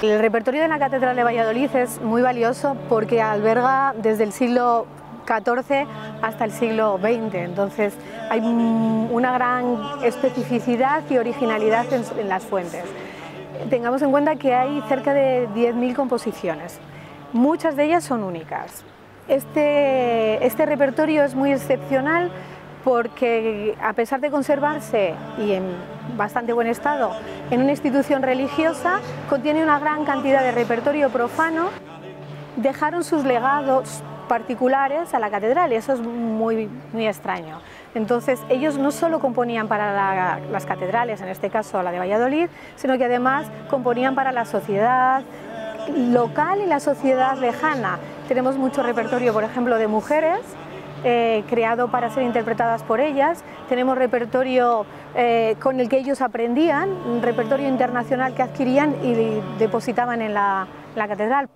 El repertorio de la Catedral de Valladolid es muy valioso porque alberga desde el siglo XIV hasta el siglo XX, entonces hay una gran especificidad y originalidad en, las fuentes. Tengamos en cuenta que hay cerca de 10.000 composiciones, muchas de ellas son únicas. Este, este repertorio es muy excepcional porque a pesar de conservarse y en bastante buen estado en una institución religiosa, contiene una gran cantidad de repertorio profano, dejaron sus legados particulares a la catedral y eso es muy, muy extraño. Entonces ellos no solo componían para las catedrales, en este caso la de Valladolid, sino que además componían para la sociedad local y la sociedad lejana. Tenemos mucho repertorio, por ejemplo, de mujeres eh, creado para ser interpretadas por ellas. Tenemos repertorio eh, con el que ellos aprendían, un repertorio internacional que adquirían y depositaban en la catedral.